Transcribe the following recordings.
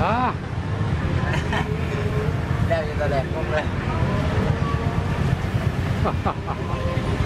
à, đeo như ta đẹp không đây?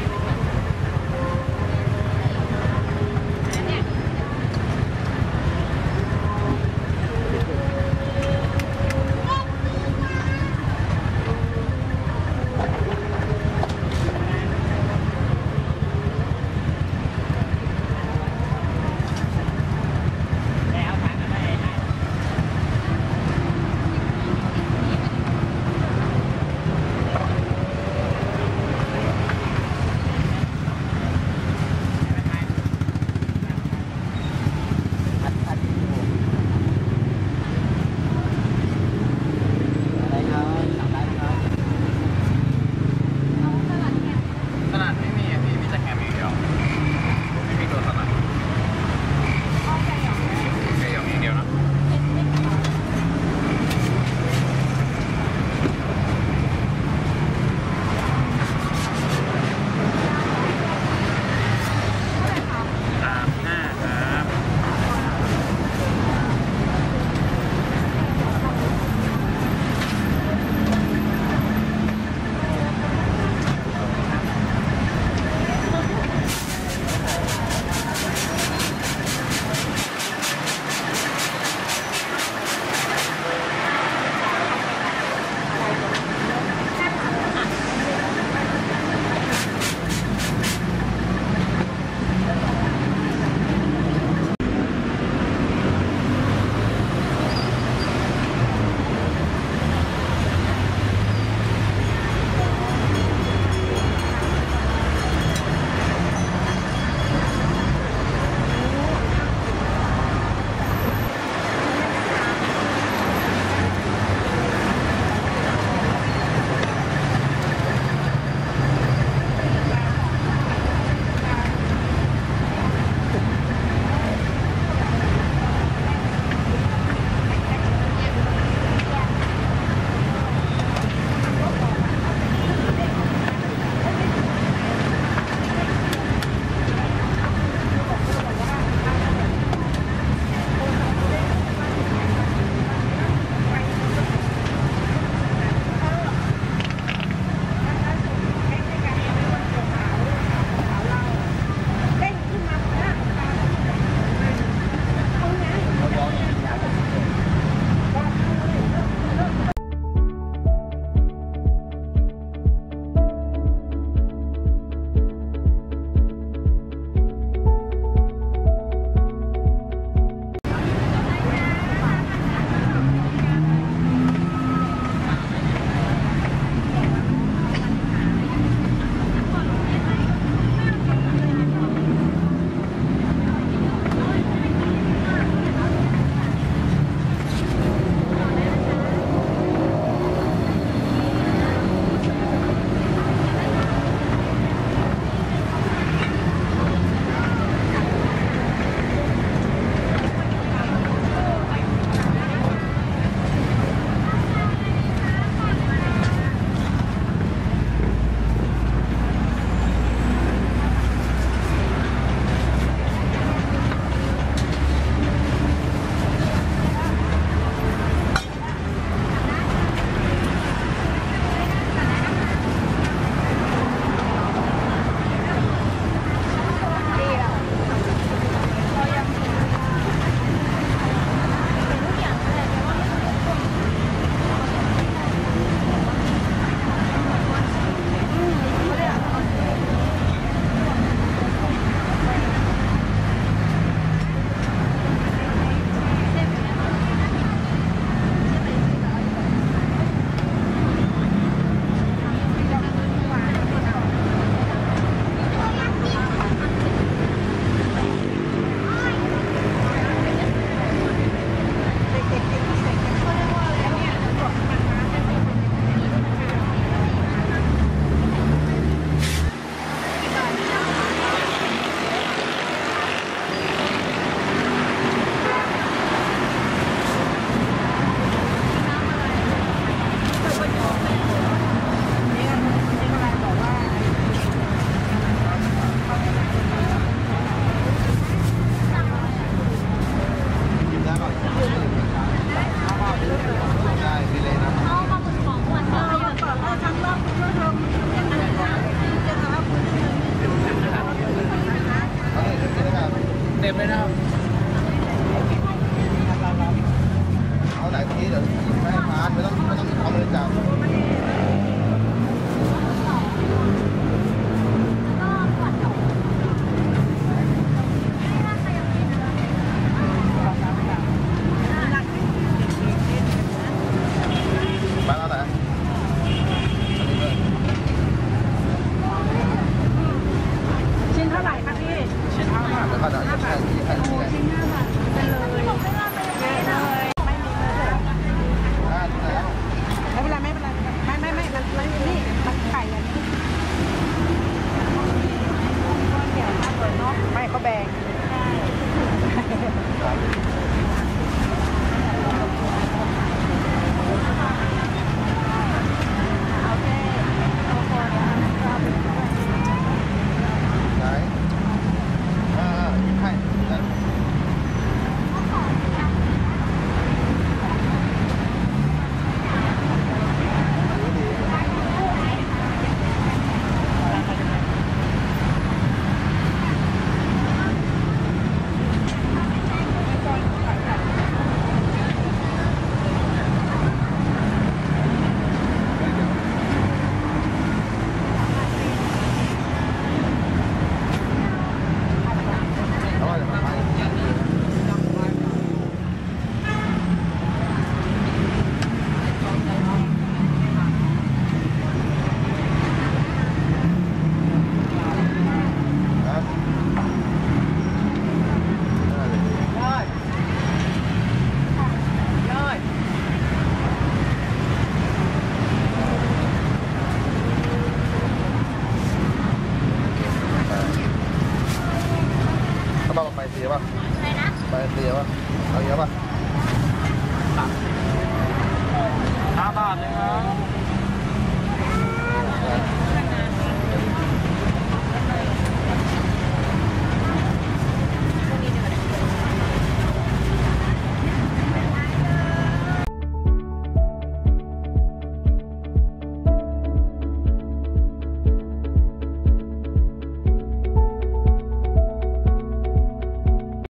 stepping up. 来吧。